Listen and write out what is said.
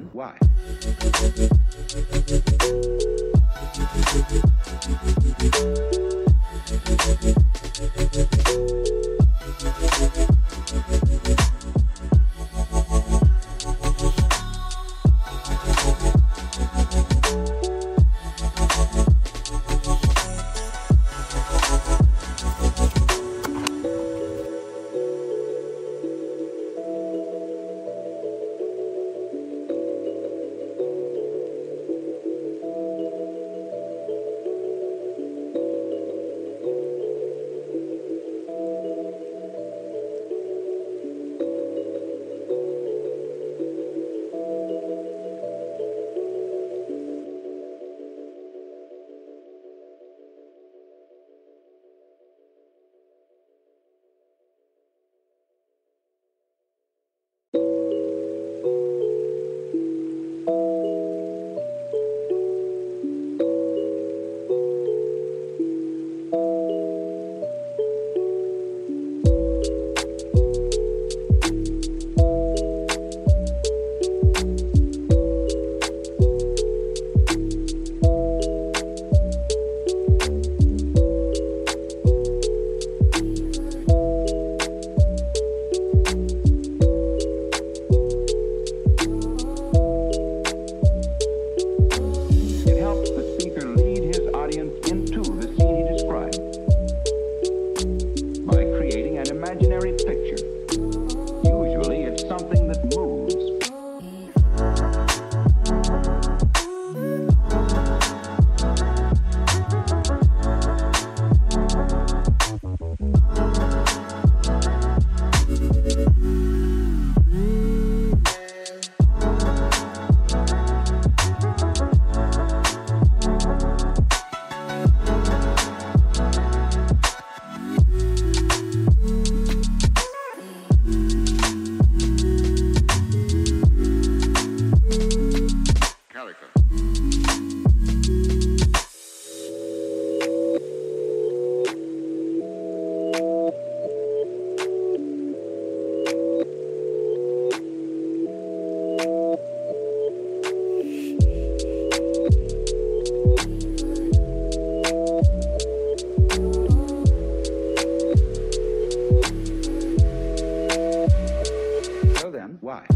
Why? Why?